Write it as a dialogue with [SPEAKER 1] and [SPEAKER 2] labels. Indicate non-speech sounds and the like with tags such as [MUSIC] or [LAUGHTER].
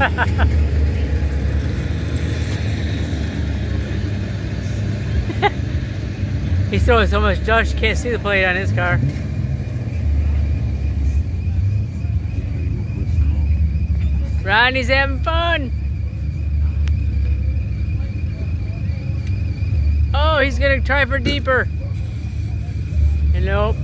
[SPEAKER 1] [LAUGHS] He's throwing so much dust, can't see the plate on his car. Ronnie's having fun. Oh, he's gonna try for deeper. Nope.